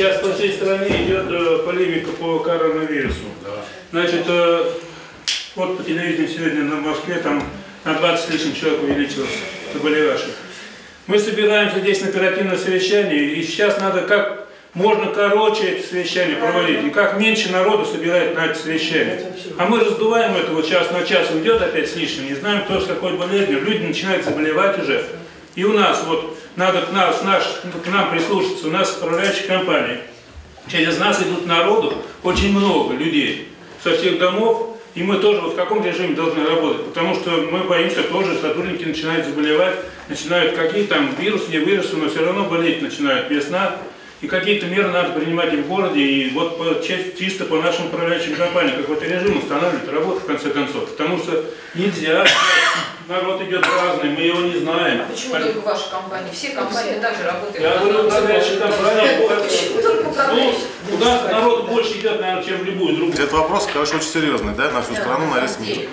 Сейчас по всей стране идет э, полемика по коронавирусу. Значит, э, вот по телевидению сегодня на Москве там на 20 с лишним человек увеличилось заболевших. Мы собираемся здесь на оперативное совещание, и сейчас надо как можно короче эти совещания проводить, и как меньше народу собирает на эти совещания. А мы раздуваем это, вот час на час уйдет опять с лишним, не знаем, кто с какой болезнью, люди начинают заболевать уже. И у нас вот надо к, нас, наш, к нам прислушаться, у нас управляющая компания. Через нас идут народу очень много людей со всех домов, и мы тоже вот в каком режиме должны работать, потому что мы боимся тоже, сотрудники начинают заболевать, начинают какие там вирусы, не вирусы, но все равно болеть начинают. Весна, и какие-то меры надо принимать и в городе, и вот по, чисто по нашим управляющим компаниям какой-то режим устанавливать, работать в конце концов. Потому что нельзя, народ идет разный, мы его не знаем. А почему а... только ваша компания? Все компании также работают. Я говорю, управляющая компания. Ну, у нас народ больше идет, наверное, чем в любую другую. Этот вопрос, конечно, очень серьезный, да, на всю страну, на весь мир.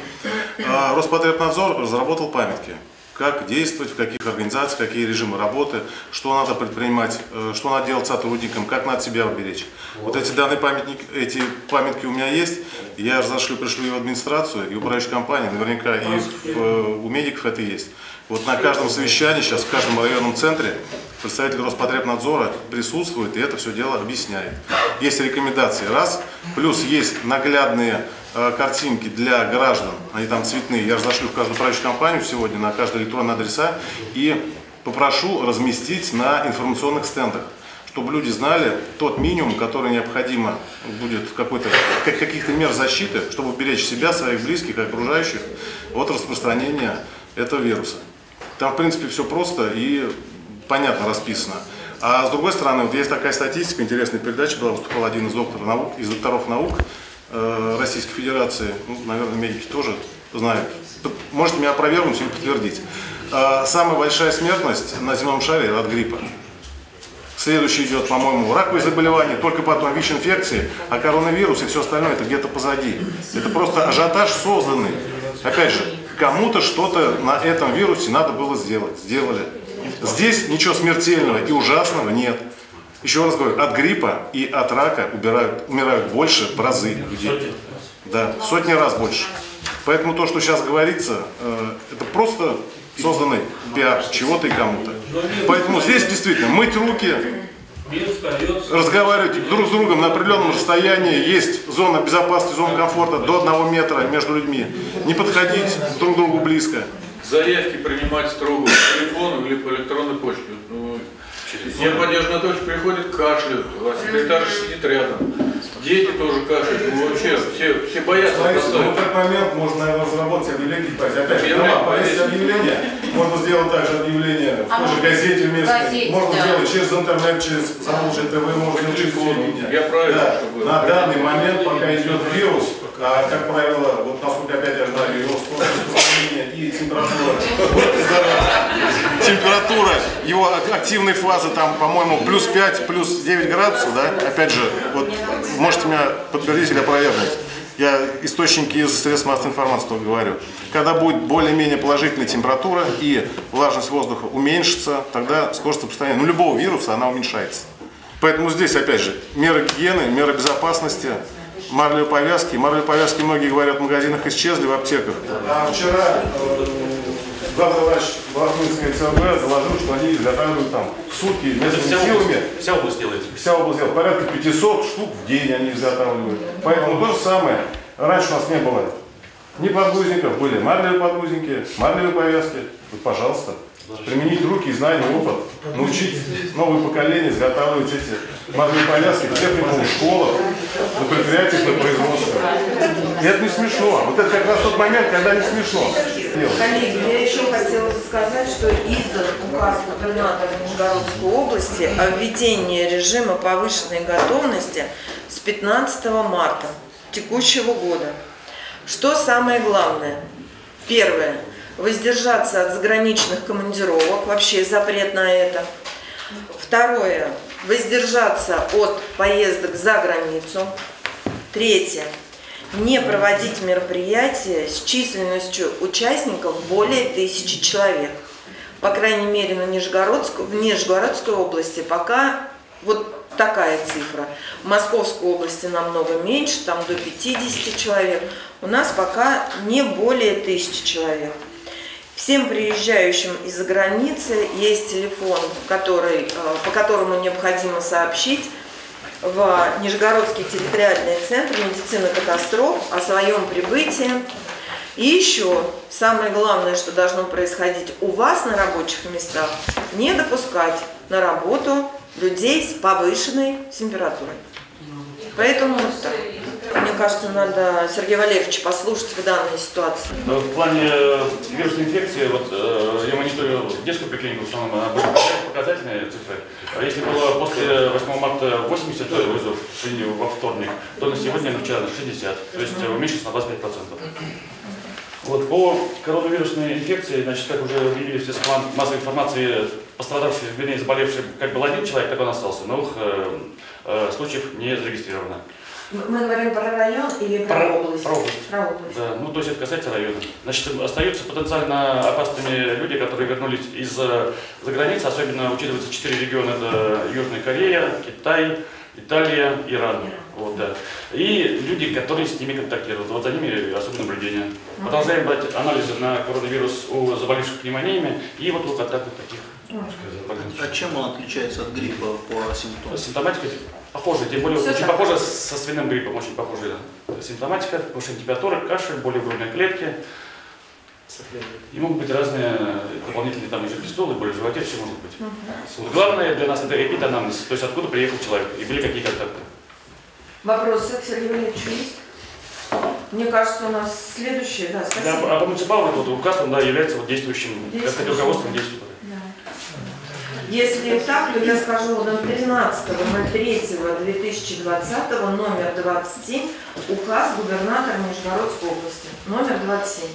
А, Роспотребнадзор разработал памятки как действовать, в каких организациях, какие режимы работы, что надо предпринимать, э, что надо делать сотрудникам, как надо себя уберечь. Вот эти данные памятники, эти памятки у меня есть, я разошлю, пришлю и в администрацию, и в управляющую компанию, наверняка и в, у медиков это есть. Вот на каждом совещании, сейчас в каждом районном центре представитель Роспотребнадзора присутствует и это все дело объясняет. Есть рекомендации, раз, плюс есть наглядные Э, картинки для граждан, они там цветные, я разошлю в каждую управляющую компанию сегодня на каждый электронный адреса и попрошу разместить на информационных стендах, чтобы люди знали тот минимум, который необходимо будет какой-то, каких-то мер защиты, чтобы уберечь себя, своих близких, окружающих от распространения этого вируса. Там, в принципе, все просто и понятно расписано. А с другой стороны, вот есть такая статистика, интересная передача была, выступал один из докторов наук, из докторов наук, Э, Российской Федерации, ну, наверное, медики тоже знают, можете меня опровергнуть или подтвердить. Э, самая большая смертность на земном шаре от гриппа. Следующий идет, по-моему, раковые заболевания, только потом ВИЧ-инфекции, а коронавирус и все остальное это где-то позади. Это просто ажиотаж созданный. Опять же, кому-то что-то на этом вирусе надо было сделать. Сделали. Здесь ничего смертельного и ужасного нет. Еще раз говорю, от гриппа и от рака убирают, умирают больше в разы людей. Да, сотни раз больше. Поэтому то, что сейчас говорится, э, это просто созданный пиар чего-то и кому-то. Поэтому здесь действительно мыть руки, разговаривать друг с другом на определенном расстоянии, есть зона безопасности, зона комфорта до одного метра между людьми, не подходить друг к другу близко. Заявки принимать строго по телефону или по электронной почте. Ну, Нет, Надежда Анатольевич приходит, кашляет, а секретарь сидит рядом. Дети тоже кашляют. Ну, вообще, все, все боятся Смотрите, ну, в этот момент можно, разработать объявление. Опять же, дома, повесить объявление. Можно сделать также объявление в той же газете местной. Можно да. сделать через интернет, через Замужье ТВ, можно сделать через телевидение. Я правильно, да. чтобы... На данный момент, пока идет вирус, а, как правило, вот насколько опять я знаю, его скорость распространения и температура. Температура, его активной фазы там, по-моему, плюс 5, плюс 9 градусов, да? Опять же, вот можете меня подтвердить или опровергнуть. Я источники из средств массовой информации только говорю. Когда будет более-менее положительная температура и влажность воздуха уменьшится, тогда скорость распространения ну, любого вируса она уменьшается. Поэтому здесь, опять же, меры гигиены, меры безопасности, марлевые повязки. Марлевые повязки, многие говорят, в магазинах исчезли, в аптеках. А вчера э, главный врач Балахминской ЦРБ доложил, что они изготавливают там сутки местными вся силами. Область, вся область делает. Вся область делает. Порядка 500 штук в день они изготавливают. Поэтому то же самое. Раньше у нас не было ни подгузников, были марлевые подгузники, марлевые повязки. Вот, пожалуйста применить руки, знания, опыт, научить новое поколение изготавливать эти модные повязки в техникумах, в школах, на предприятиях, на производстве. И это не смешно. Вот это как раз тот момент, когда не смешно. Коллеги, я еще хотела сказать, что издан указ губернатора Нижегородской области о введении режима повышенной готовности с 15 марта текущего года. Что самое главное? Первое воздержаться от заграничных командировок, вообще запрет на это. Второе, воздержаться от поездок за границу. Третье, не проводить мероприятия с численностью участников более тысячи человек. По крайней мере, на Нижегородской, в Нижегородской области пока вот такая цифра. В Московской области намного меньше, там до 50 человек. У нас пока не более тысячи человек. Всем приезжающим из-за границы есть телефон, который, э, по которому необходимо сообщить в Нижегородский территориальный центр медицины катастроф о своем прибытии. И еще самое главное, что должно происходить у вас на рабочих местах, не допускать на работу людей с повышенной температурой. Поэтому так. Мне кажется, надо Сергея Валерьевича послушать в данной ситуации. В плане э, вирусной инфекции, вот э, я мониторил детскую поликлинику, в основном она была показательные цифры. А Если было после 8 марта 80 вызов во вторник, то на сегодня, на вчера, на 60. То есть э, уменьшилось на 25%. Вот по коронавирусной инфекции, значит, как уже объявили все массовой информации, пострадавший, вернее, заболевший, как был один человек, так он остался. Новых э, э, случаев не зарегистрировано. Мы говорим про район или про, Про- область? про область. Про область. Да, ну, то есть это касается района. Значит, остаются потенциально опасными люди, которые вернулись из-за за границы, особенно учитывается четыре региона, это Южная Корея, Китай, Италия, Иран. Вот, да. И люди, которые с ними контактируют. Вот за ними особое наблюдение. Продолжаем брать анализы на коронавирус у заболевших пневмониями и вот у контактных таких. А чем он отличается от гриппа по симптомам? Симптоматика похожа, тем более Всё очень так. похожа со свиным гриппом, очень похожа симптоматика, повышение температуры, кашель, боли в грудной клетке. И могут быть разные дополнительные там еще пистолы, боли в животе, все может быть. Вот Главное для нас это эпиданамнез, то есть откуда приехал человек и были какие контакты. Вопросы к Сергею Валерьевичу есть? Мне кажется, у нас следующее, да, Да, спасибо. а по муниципалу вот указ он да, является вот действующим, Действующим. руководством действия. Если так, то я скажу на 13.03.2020 номер 27 указ губернатора Нижегородской области. Номер 27.